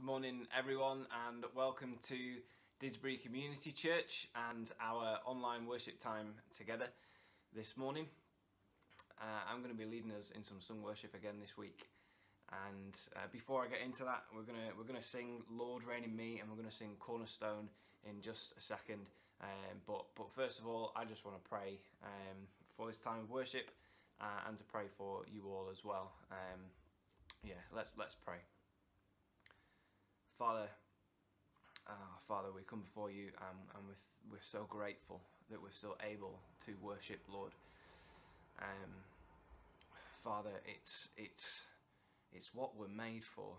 Good morning, everyone, and welcome to Didsbury Community Church and our online worship time together this morning. Uh, I'm going to be leading us in some sung worship again this week. And uh, before I get into that, we're gonna we're gonna sing "Lord Reign in Me" and we're gonna sing "Cornerstone" in just a second. Um, but but first of all, I just want to pray um, for this time of worship uh, and to pray for you all as well. Um, yeah, let's let's pray. Father, uh, Father, we come before you and, and we're, we're so grateful that we're still able to worship, Lord. Um, Father, it's it's it's what we're made for.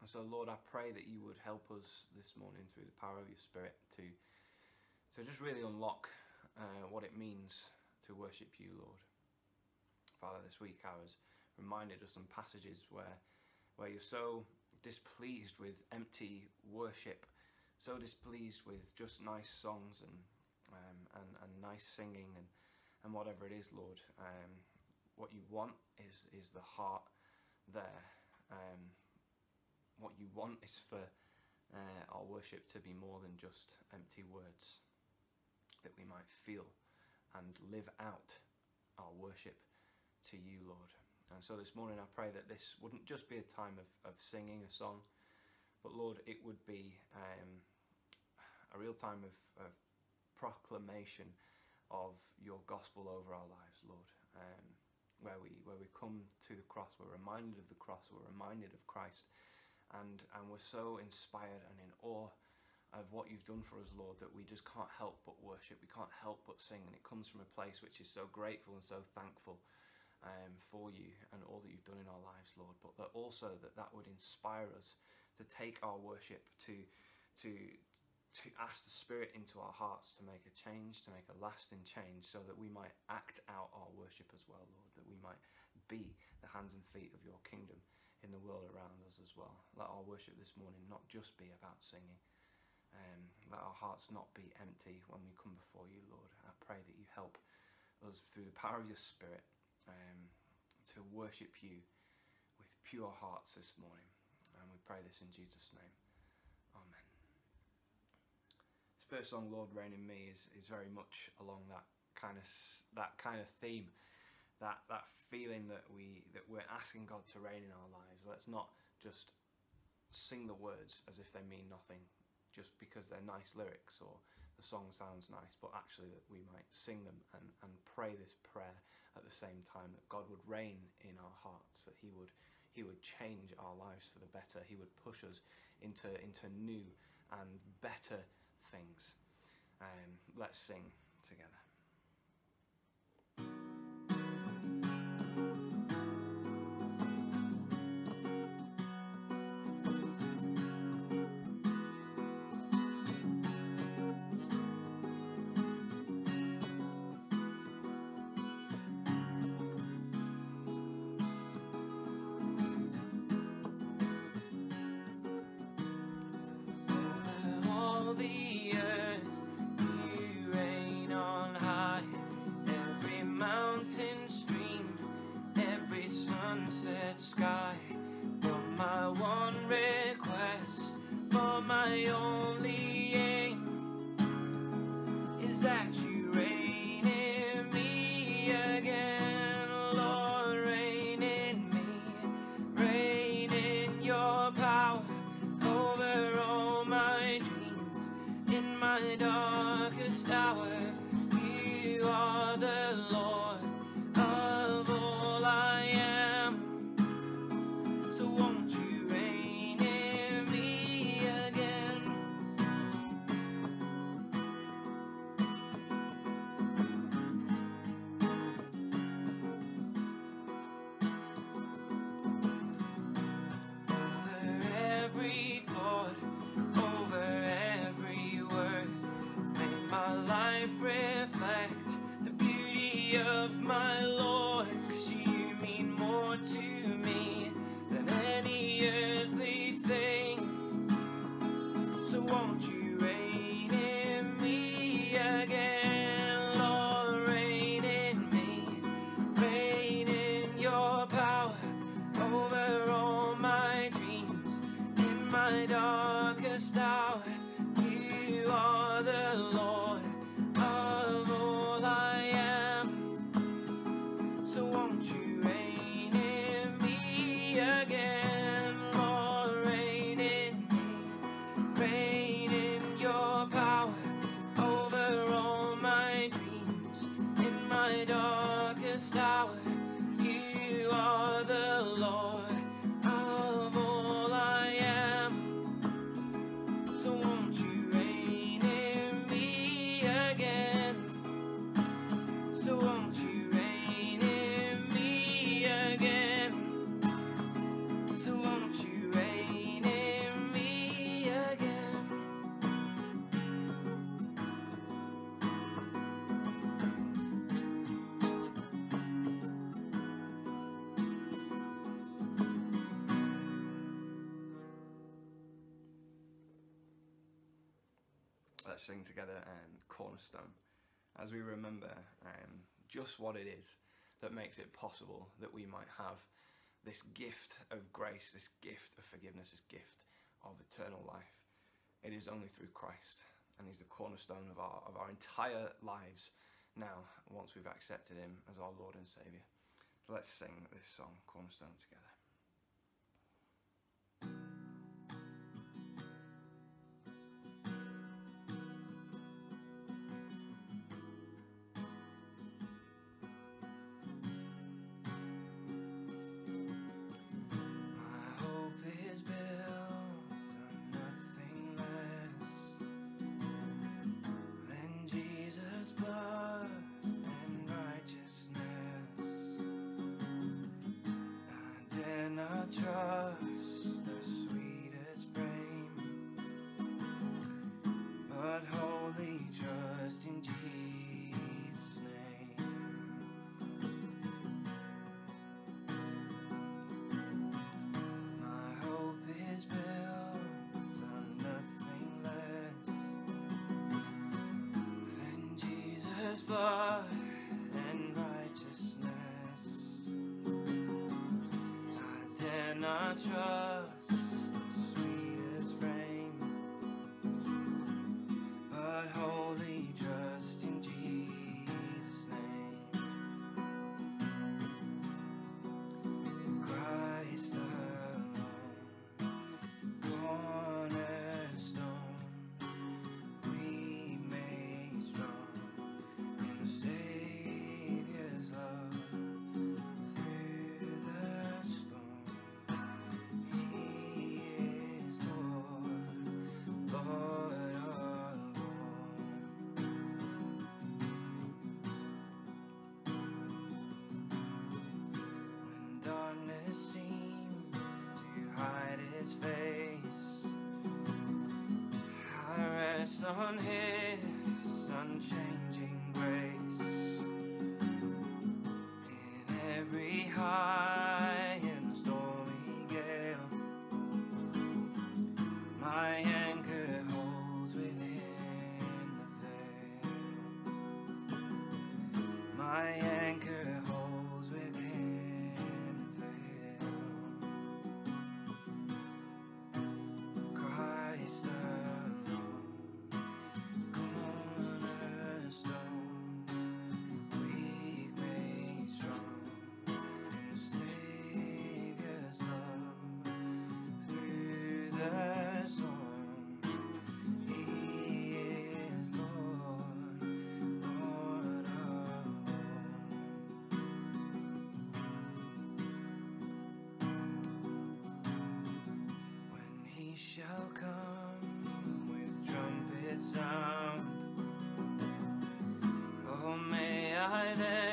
And so, Lord, I pray that you would help us this morning through the power of your Spirit to to just really unlock uh, what it means to worship you, Lord. Father, this week I was reminded of some passages where where you're so displeased with empty worship, so displeased with just nice songs and um, and, and nice singing and, and whatever it is, Lord. Um, what you want is is the heart there. Um, what you want is for uh, our worship to be more than just empty words, that we might feel and live out our worship to you, Lord. And so this morning I pray that this wouldn't just be a time of, of singing a song, but Lord, it would be um, a real time of, of proclamation of your gospel over our lives, Lord. Um, where we where we come to the cross, we're reminded of the cross, we're reminded of Christ, and and we're so inspired and in awe of what you've done for us, Lord, that we just can't help but worship. We can't help but sing, and it comes from a place which is so grateful and so thankful um, for you and all that you've done in our lives, Lord. But that also that that would inspire us to take our worship to to to ask the Spirit into our hearts to make a change, to make a lasting change, so that we might act out our worship as well, Lord, that we might be the hands and feet of your kingdom in the world around us as well. Let our worship this morning not just be about singing, um, let our hearts not be empty when we come before you, Lord. I pray that you help us through the power of your Spirit um, to worship you with pure hearts this morning. And we pray this in Jesus' name. Amen. This first song, Lord Reign in Me, is, is very much along that kind of that kind of theme, that that feeling that we that we're asking God to reign in our lives. Let's not just sing the words as if they mean nothing just because they're nice lyrics or the song sounds nice, but actually that we might sing them and, and pray this prayer at the same time that God would reign in our hearts, that He would He would change our lives for the better. He would push us into into new and better things. Um, let's sing together. sing together um, Cornerstone as we remember um, just what it is that makes it possible that we might have this gift of grace, this gift of forgiveness, this gift of eternal life. It is only through Christ, and He's the cornerstone of our, of our entire lives now, once we've accepted Him as our Lord and Saviour. So let's sing this song, Cornerstone, together. blood and righteousness. I dare not trust. sun here. He is Lord, Lord of all. When He shall come with trumpet sound, oh may I then.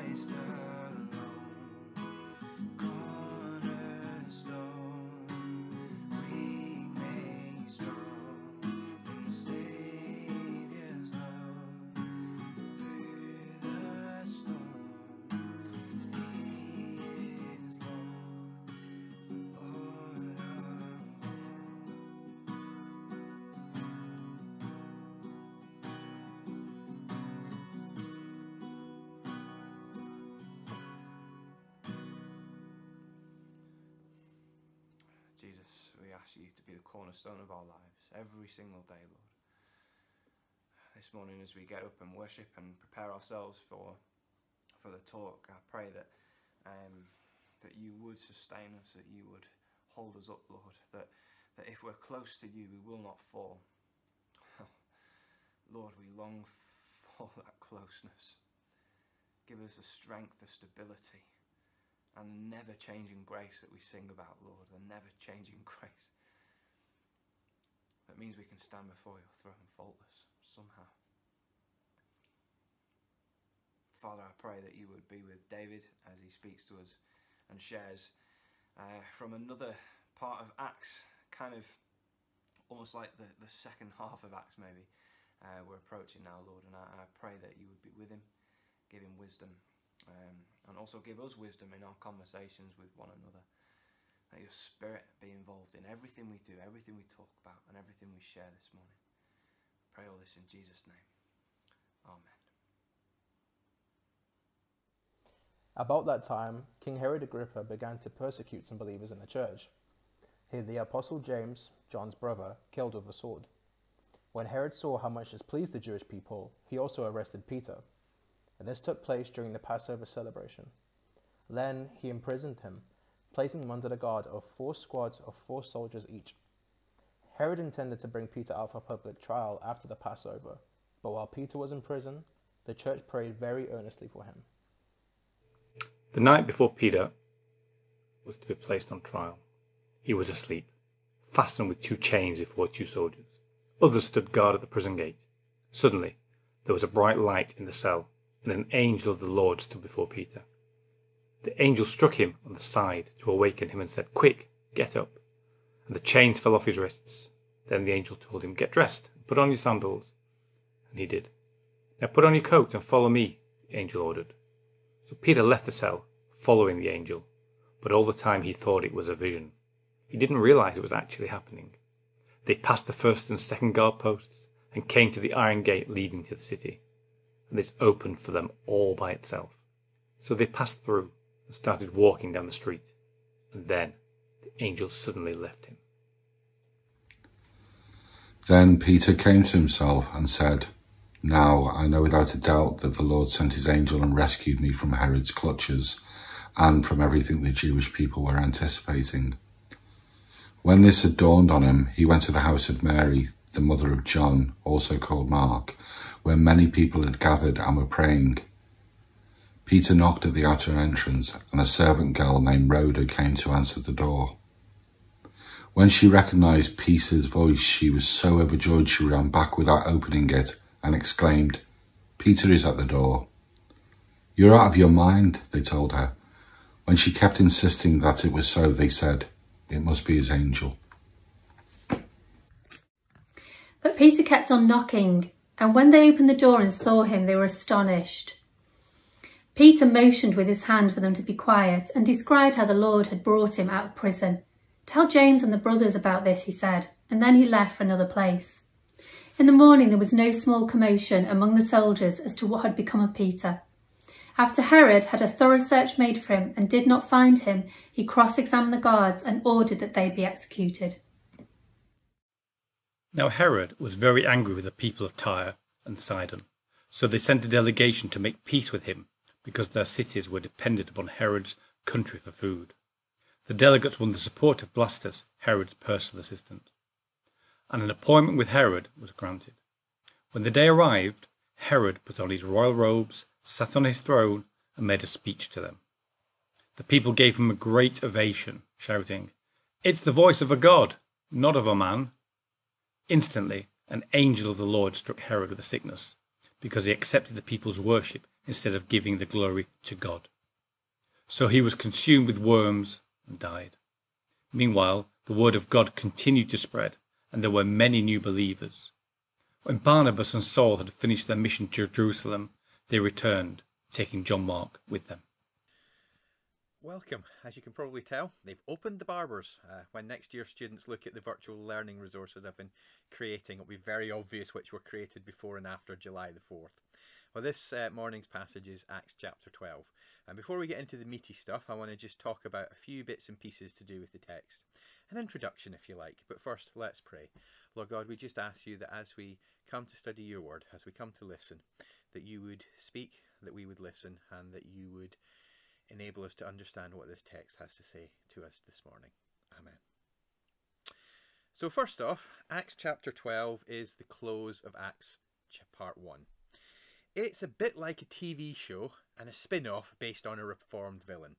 Christ cornerstone of our lives every single day, Lord. This morning, as we get up and worship and prepare ourselves for for the talk, I pray that um, that you would sustain us, that you would hold us up, Lord. That that if we're close to you, we will not fall. Lord, we long for that closeness. Give us the strength, the stability, and the never changing grace that we sing about, Lord, the never changing grace. That means we can stand before your throne faultless somehow. Father, I pray that you would be with David as he speaks to us and shares uh, from another part of Acts, kind of almost like the, the second half of Acts, maybe. Uh, we're approaching now, Lord, and I, I pray that you would be with him, give him wisdom, um, and also give us wisdom in our conversations with one another. That your spirit be involved in everything we do, everything we talk about, and everything we share this morning. Pray all this in Jesus' name. Amen. About that time, King Herod Agrippa began to persecute some believers in the church. He had the apostle James, John's brother, killed with a sword. When Herod saw how much this pleased the Jewish people, he also arrested Peter. And this took place during the Passover celebration. Then he imprisoned him, placing him under the guard of four squads of four soldiers each. Herod intended to bring Peter out for public trial after the Passover, but while Peter was in prison, the church prayed very earnestly for him. The night before Peter was to be placed on trial, he was asleep, fastened with two chains before two soldiers. Others stood guard at the prison gate. Suddenly, there was a bright light in the cell, and an angel of the Lord stood before Peter. The angel struck him on the side to awaken him and said, Quick, get up. And the chains fell off his wrists. Then the angel told him, Get dressed, and put on your sandals. And he did. Now put on your coat and follow me, the angel ordered. So Peter left the cell, following the angel, but all the time he thought it was a vision. He didn't realize it was actually happening. They passed the first and second guard posts and came to the iron gate leading to the city, and this opened for them all by itself. So they passed through and started walking down the street, and then the angel suddenly left him. Then Peter came to himself and said, Now I know without a doubt that the Lord sent his angel and rescued me from Herod's clutches and from everything the Jewish people were anticipating. When this had dawned on him, he went to the house of Mary, the mother of John, also called Mark, where many people had gathered and were praying. Peter knocked at the outer entrance, and a servant girl named Rhoda came to answer the door. When she recognized Peter's voice, she was so overjoyed she ran back without opening it and exclaimed, Peter is at the door. You're out of your mind, they told her. When she kept insisting that it was so, they said, It must be his angel. But Peter kept on knocking, and when they opened the door and saw him, they were astonished. Peter motioned with his hand for them to be quiet and described how the Lord had brought him out of prison. Tell James and the brothers about this, he said, and then he left for another place. In the morning there was no small commotion among the soldiers as to what had become of Peter. After Herod had a thorough search made for him and did not find him, he cross-examined the guards and ordered that they be executed. Now Herod was very angry with the people of Tyre and Sidon, so they sent a delegation to make peace with him, because their cities were dependent upon Herod's country for food. The delegates won the support of Blastus, Herod's personal assistant, and an appointment with Herod was granted. When the day arrived, Herod put on his royal robes, sat on his throne, and made a speech to them. The people gave him a great ovation, shouting, It's the voice of a god, not of a man. Instantly, an angel of the Lord struck Herod with a sickness, because he accepted the people's worship instead of giving the glory to God. So he was consumed with worms and died. Meanwhile, the word of God continued to spread, and there were many new believers. When Barnabas and Saul had finished their mission to Jerusalem, they returned, taking John Mark with them. Welcome. As you can probably tell, they've opened the barbers. Uh, when next year students look at the virtual learning resources I've been creating, it'll be very obvious which were created before and after July the 4th. Well, this uh, morning's passage is Acts chapter 12. And before we get into the meaty stuff, I want to just talk about a few bits and pieces to do with the text. An introduction, if you like. But first, let's pray. Lord God, we just ask you that as we come to study your word, as we come to listen, that you would speak, that we would listen, and that you would enable us to understand what this text has to say to us this morning. Amen. So, first off, Acts chapter 12 is the close of Acts part 1. It's a bit like a TV show and a spin off based on a reformed villain.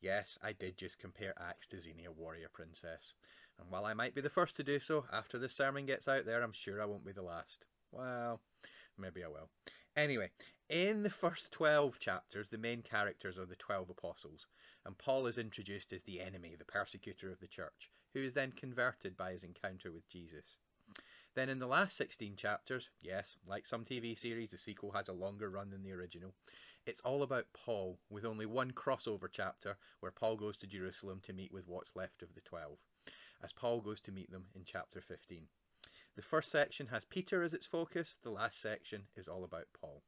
Yes, I did just compare Acts to Xena Warrior Princess. And while I might be the first to do so, after this sermon gets out there, I'm sure I won't be the last. Well, maybe I will. Anyway, in the first 12 chapters, the main characters are the 12 apostles, and Paul is introduced as the enemy, the persecutor of the church, who is then converted by his encounter with Jesus. Then in the last 16 chapters, yes, like some TV series, the sequel has a longer run than the original. It's all about Paul, with only one crossover chapter where Paul goes to Jerusalem to meet with what's left of the 12, as Paul goes to meet them in chapter 15. The first section has Peter as its focus, the last section is all about Paul.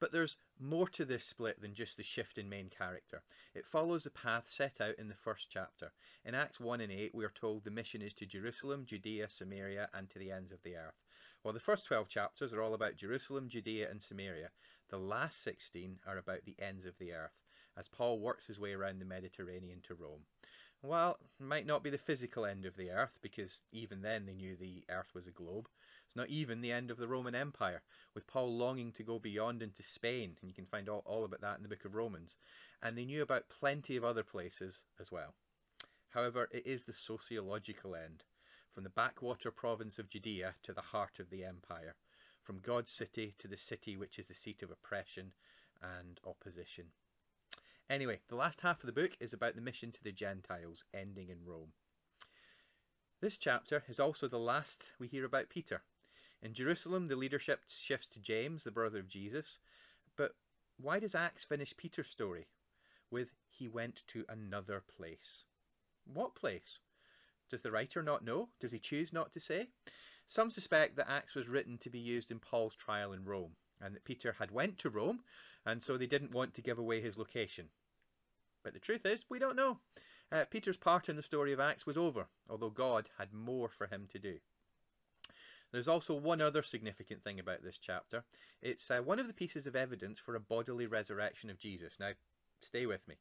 But there's more to this split than just the shift in main character. It follows the path set out in the first chapter. In Acts 1 and 8, we are told the mission is to Jerusalem, Judea, Samaria, and to the ends of the earth. While the first 12 chapters are all about Jerusalem, Judea, and Samaria, the last 16 are about the ends of the earth, as Paul works his way around the Mediterranean to Rome. Well, it might not be the physical end of the earth, because even then they knew the earth was a globe. It's not even the end of the Roman Empire, with Paul longing to go beyond into Spain, and you can find all, all about that in the book of Romans. And they knew about plenty of other places as well. However, it is the sociological end, from the backwater province of Judea to the heart of the empire, from God's city to the city which is the seat of oppression and opposition. Anyway, the last half of the book is about the mission to the Gentiles, ending in Rome. This chapter is also the last we hear about Peter. In Jerusalem, the leadership shifts to James, the brother of Jesus. But why does Acts finish Peter's story with he went to another place? What place? Does the writer not know? Does he choose not to say? Some suspect that Acts was written to be used in Paul's trial in Rome, and that Peter had went to Rome, and so they didn't want to give away his location. But the truth is, we don't know. Uh, Peter's part in the story of Acts was over, although God had more for him to do. There's also one other significant thing about this chapter. It's uh, one of the pieces of evidence for a bodily resurrection of Jesus. Now, stay with me.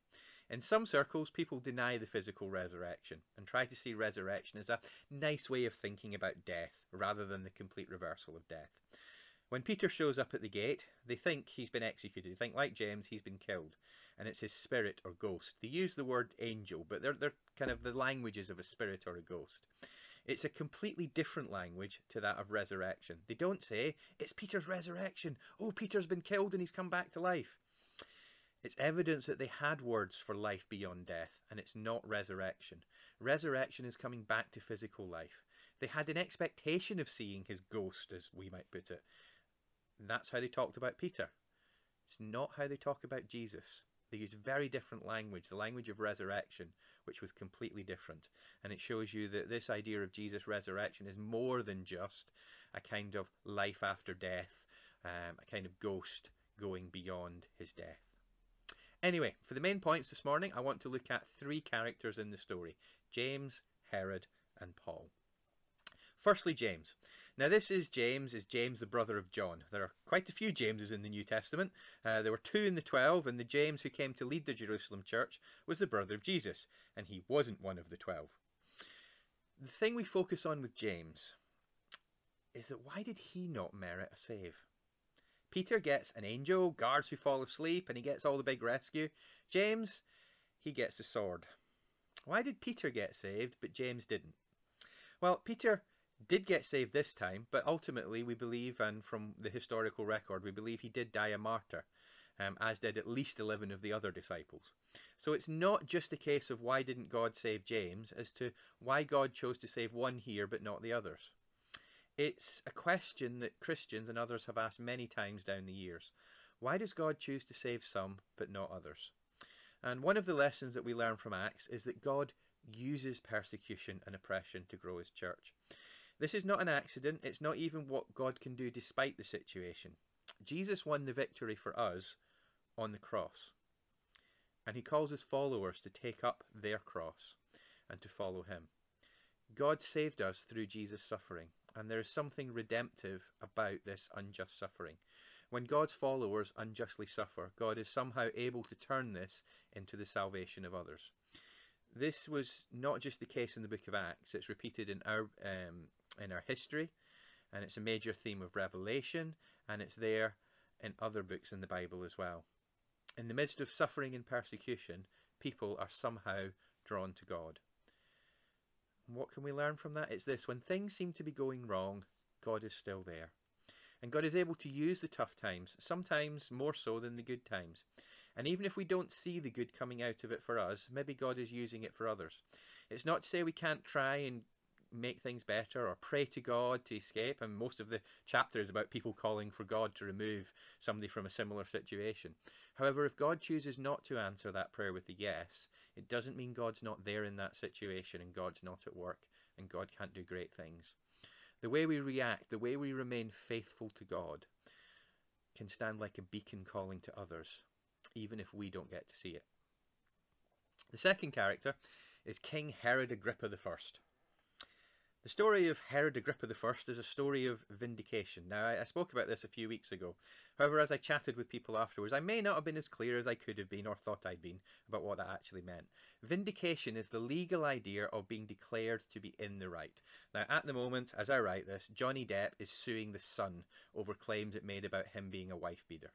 In some circles, people deny the physical resurrection and try to see resurrection as a nice way of thinking about death rather than the complete reversal of death. When Peter shows up at the gate, they think he's been executed. They think, like James, he's been killed and it's his spirit or ghost. They use the word angel, but they're, they're kind of the languages of a spirit or a ghost. It's a completely different language to that of resurrection. They don't say, it's Peter's resurrection. Oh, Peter's been killed and he's come back to life. It's evidence that they had words for life beyond death, and it's not resurrection. Resurrection is coming back to physical life. They had an expectation of seeing his ghost, as we might put it. And that's how they talked about Peter. It's not how they talk about Jesus. They use very different language, the language of resurrection, which was completely different. And it shows you that this idea of Jesus' resurrection is more than just a kind of life after death, um, a kind of ghost going beyond his death. Anyway, for the main points this morning, I want to look at three characters in the story James, Herod, and Paul. Firstly, James. Now, this is James, is James the brother of John. There are quite a few Jameses in the New Testament. Uh, there were two in the twelve, and the James who came to lead the Jerusalem church was the brother of Jesus, and he wasn't one of the twelve. The thing we focus on with James is that why did he not merit a save? Peter gets an angel, guards who fall asleep, and he gets all the big rescue. James, he gets the sword. Why did Peter get saved, but James didn't? Well, Peter did get saved this time, but ultimately we believe, and from the historical record, we believe he did die a martyr, um, as did at least 11 of the other disciples. So it's not just a case of why didn't God save James, as to why God chose to save one here but not the others. It's a question that Christians and others have asked many times down the years. Why does God choose to save some but not others? And one of the lessons that we learn from Acts is that God uses persecution and oppression to grow his church. This is not an accident, it's not even what God can do despite the situation. Jesus won the victory for us on the cross. And he calls his followers to take up their cross and to follow him. God saved us through Jesus' suffering, and there is something redemptive about this unjust suffering. When God's followers unjustly suffer, God is somehow able to turn this into the salvation of others. This was not just the case in the book of Acts, it's repeated in our, um, in our history, and it's a major theme of Revelation, and it's there in other books in the Bible as well. In the midst of suffering and persecution, people are somehow drawn to God. what can we learn from that? It's this when things seem to be going wrong, God is still there. And God is able to use the tough times, sometimes more so than the good times. And even if we don't see the good coming out of it for us, maybe God is using it for others. It's not to say we can't try and make things better or pray to God to escape. And most of the chapter is about people calling for God to remove somebody from a similar situation. However, if God chooses not to answer that prayer with a yes, it doesn't mean God's not there in that situation and God's not at work and God can't do great things. The way we react, the way we remain faithful to God, can stand like a beacon calling to others, even if we don't get to see it. The second character is King Herod Agrippa I. The story of Herod Agrippa I is a story of vindication. Now, I, I, spoke about this a few weeks ago. However, as I chatted with people afterwards, I may not have been as clear as I could have been or thought I'd been about what that actually meant. Vindication is the legal idea of being declared to be in the right. Now, at the moment, as I write this, Johnny Depp is suing the Sun over claims it made about him being a wife beater.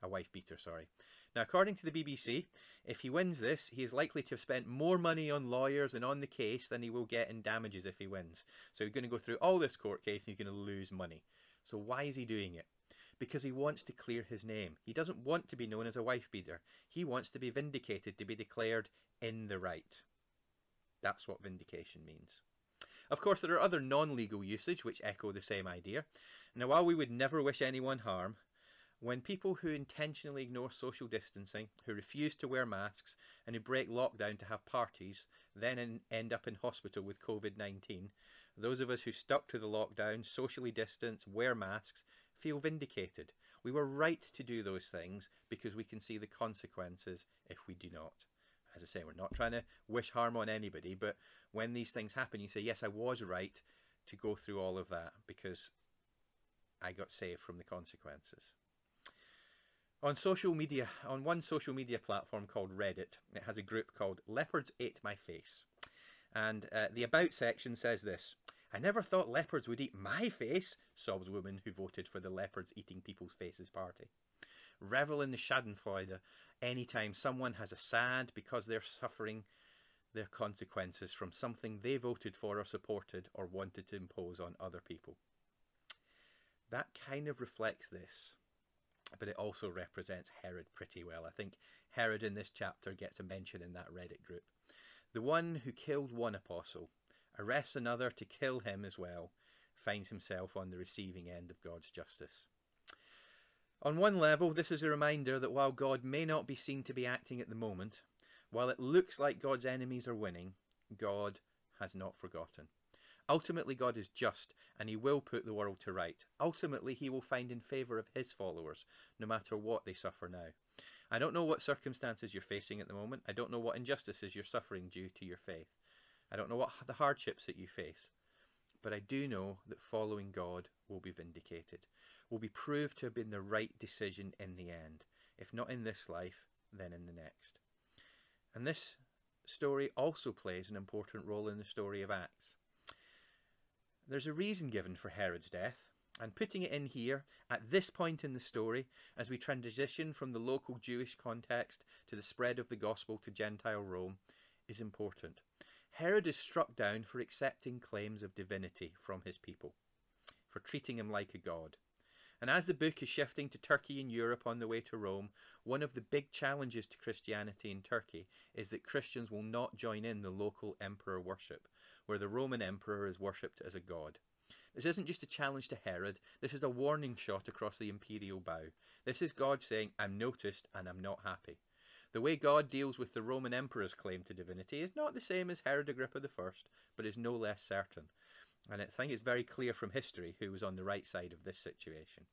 A wife beater, sorry. Now, according to the BBC, if he wins this, he is likely to have spent more money on lawyers and on the case than he will get in damages if he wins. So he's going to go through all this court case and he's going to lose money. So why is he doing it? Because he wants to clear his name. He doesn't want to be known as a wife beater. He wants to be vindicated, to be declared in the right. That's what vindication means. Of course, there are other non-legal usage which echo the same idea. Now, while we would never wish anyone harm, when people who intentionally ignore social distancing, who refuse to wear masks, and who break lockdown to have parties, then end up in hospital with COVID 19, those of us who stuck to the lockdown, socially distance, wear masks, feel vindicated. We were right to do those things because we can see the consequences if we do not. As I say, we're not trying to wish harm on anybody, but when these things happen, you say, Yes, I was right to go through all of that because I got saved from the consequences. On social media, on one social media platform called Reddit, it has a group called Leopards Ate My Face. And uh, the About section says this I never thought leopards would eat my face, sobs woman who voted for the Leopards Eating People's Faces party. Revel in the Schadenfreude anytime someone has a sad because they're suffering their consequences from something they voted for or supported or wanted to impose on other people. That kind of reflects this but it also represents Herod pretty well. I think Herod in this chapter gets a mention in that Reddit group. The one who killed one apostle, arrests another to kill him as well, finds himself on the receiving end of God's justice. On one level, this is a reminder that while God may not be seen to be acting at the moment, while it looks like God's enemies are winning, God has not forgotten. Ultimately, God is just and he will put the world to right. Ultimately, he will find in favour of his followers, no matter what they suffer now. I don't know what circumstances you're facing at the moment. I don't know what injustices you're suffering due to your faith. I don't know what the hardships that you face. But I do know that following God will be vindicated, will be proved to have been the right decision in the end. If not in this life, then in the next. And this story also plays an important role in the story of Acts. There's a reason given for Herod's death, and putting it in here at this point in the story as we transition from the local Jewish context to the spread of the gospel to Gentile Rome is important. Herod is struck down for accepting claims of divinity from his people, for treating him like a god. And as the book is shifting to Turkey and Europe on the way to Rome, one of the big challenges to Christianity in Turkey is that Christians will not join in the local emperor worship, where the Roman emperor is worshipped as a god. This isn't just a challenge to Herod, this is a warning shot across the imperial bow. This is God saying, I'm noticed and I'm not happy. The way God deals with the Roman emperor's claim to divinity is not the same as Herod Agrippa I, but is no less certain. And I think it's very clear from history who was on the right side of this situation.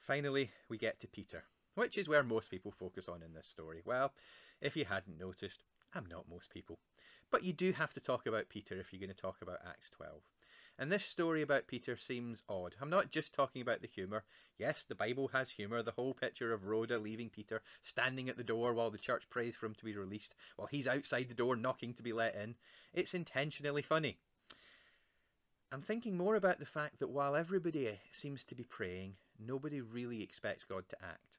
Finally, we get to Peter, which is where most people focus on in this story. Well, if you hadn't noticed, I'm not most people. But you do have to talk about Peter if you're going to talk about Acts 12. And this story about Peter seems odd. I'm not just talking about the humour. Yes, the Bible has humour. The whole picture of Rhoda leaving Peter, standing at the door while the church prays for him to be released, while he's outside the door knocking to be let in. It's intentionally funny. I'm thinking more about the fact that while everybody seems to be praying, nobody really expects God to act.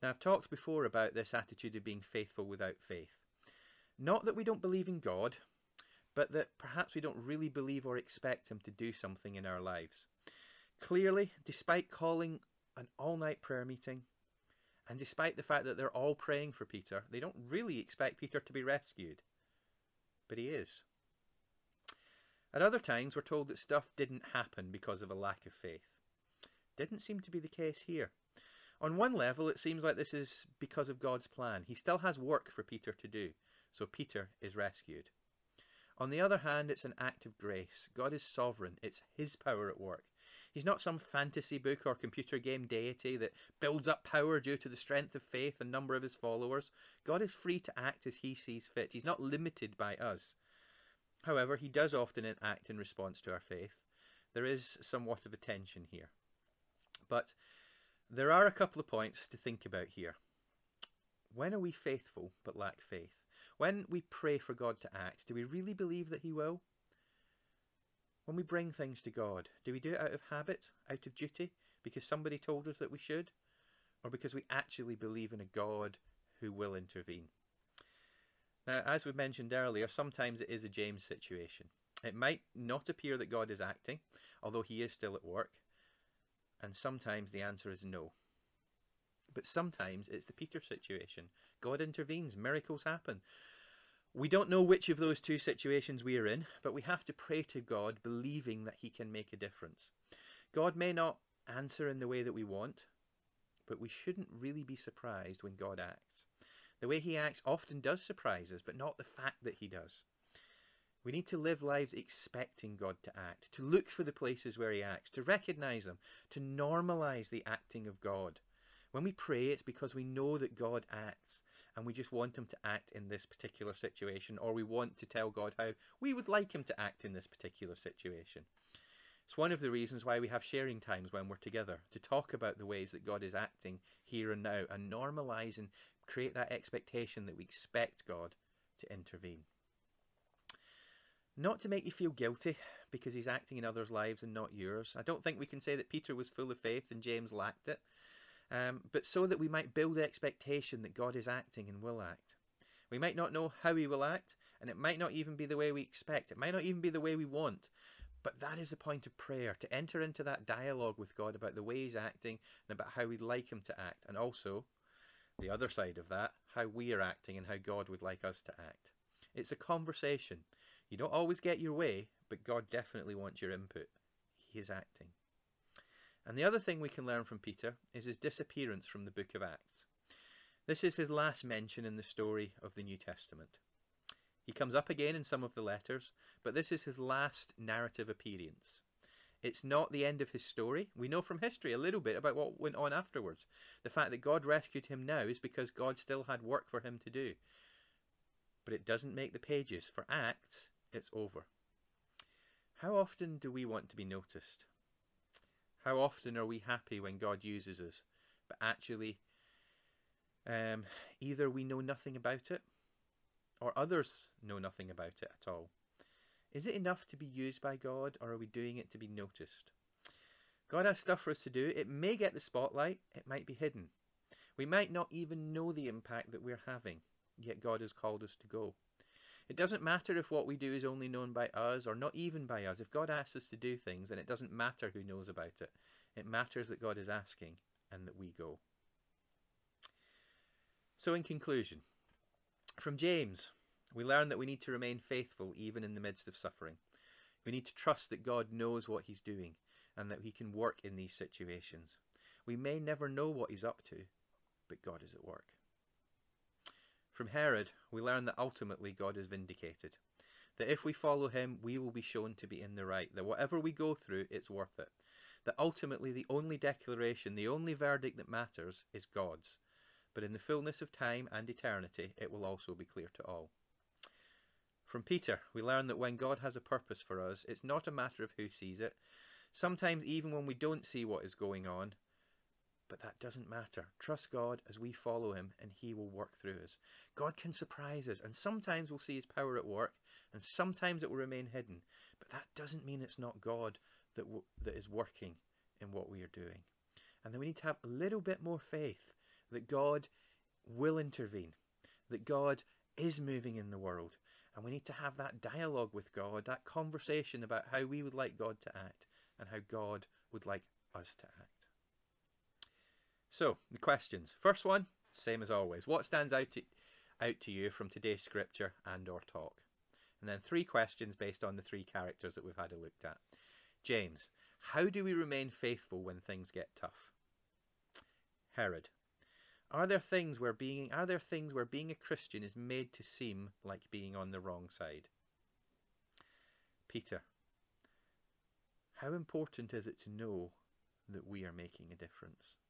Now, I've talked before about this attitude of being faithful without faith. Not that we don't believe in God, but that perhaps we don't really believe or expect Him to do something in our lives. Clearly, despite calling an all night prayer meeting, and despite the fact that they're all praying for Peter, they don't really expect Peter to be rescued. But he is. At other times, we're told that stuff didn't happen because of a lack of faith. Didn't seem to be the case here. On one level, it seems like this is because of God's plan. He still has work for Peter to do, so Peter is rescued. On the other hand, it's an act of grace. God is sovereign, it's His power at work. He's not some fantasy book or computer game deity that builds up power due to the strength of faith and number of his followers. God is free to act as he sees fit. He's not limited by us. However, he does often act in response to our faith. There is somewhat of a tension here. But there are a couple of points to think about here. When are we faithful but lack faith? When we pray for God to act, do we really believe that He will? When we bring things to God, do we do it out of habit, out of duty, because somebody told us that we should? Or because we actually believe in a God who will intervene? Now, as we mentioned earlier, sometimes it is a James situation. It might not appear that God is acting, although he is still at work, and sometimes the answer is no. But sometimes it's the Peter situation. God intervenes, miracles happen. We don't know which of those two situations we are in, but we have to pray to God believing that He can make a difference. God may not answer in the way that we want, but we shouldn't really be surprised when God acts. The way He acts often does surprise us, but not the fact that He does. We need to live lives expecting God to act, to look for the places where He acts, to recognize them, to normalize the acting of God. When we pray, it's because we know that God acts and we just want Him to act in this particular situation, or we want to tell God how we would like Him to act in this particular situation. It's one of the reasons why we have sharing times when we're together to talk about the ways that God is acting here and now and normalize and create that expectation that we expect God to intervene. Not to make you feel guilty because he's acting in others' lives and not yours. I don't think we can say that Peter was full of faith and James lacked it um, but so that we might build the expectation that God is acting and will act. We might not know how he will act, and it might not even be the way we expect. It might not even be the way we want. But that is the point of prayer, to enter into that dialogue with God about the way he's acting and about how we'd like him to act. And also, the other side of that, how we are acting and how God would like us to act. It's a conversation. You don't always get your way, but God definitely wants your input. He is acting. And the other thing we can learn from Peter is his disappearance from the book of Acts. This is his last mention in the story of the New Testament. He comes up again in some of the letters, but this is his last narrative appearance. It's not the end of his story. We know from history a little bit about what went on afterwards. The fact that God rescued him now is because God still had work for him to do. But it doesn't make the pages. For Acts, it's over. How often do we want to be noticed? How often are we happy when God uses us, but actually um, either we know nothing about it or others know nothing about it at all? Is it enough to be used by God or are we doing it to be noticed? God has stuff for us to do. It may get the spotlight, it might be hidden. We might not even know the impact that we're having, yet God has called us to go. It doesn't matter if what we do is only known by us or not even by us. If God asks us to do things, then it doesn't matter who knows about it. It matters that God is asking and that we go. So, in conclusion, from James, we learn that we need to remain faithful even in the midst of suffering. We need to trust that God knows what He's doing and that He can work in these situations. We may never know what He's up to, but God is at work. From Herod, we learn that ultimately God is vindicated. That if we follow him, we will be shown to be in the right. That whatever we go through, it's worth it. That ultimately the only declaration, the only verdict that matters is God's. But in the fullness of time and eternity, it will also be clear to all. From Peter, we learn that when God has a purpose for us, it's not a matter of who sees it. Sometimes, even when we don't see what is going on, but that doesn't matter. Trust God as we follow Him and He will work through us. God can surprise us, and sometimes we'll see His power at work, and sometimes it will remain hidden. But that doesn't mean it's not God that, that is working in what we are doing. And then we need to have a little bit more faith that God will intervene, that God is moving in the world. And we need to have that dialogue with God, that conversation about how we would like God to act and how God would like us to act. So, the questions. First one, same as always. What stands out to, out to you from today's scripture and or talk? And then three questions based on the three characters that we've had a look at. James, how do we remain faithful when things get tough? Herod, are there things where being are there things where being a Christian is made to seem like being on the wrong side? Peter, how important is it to know that we are making a difference?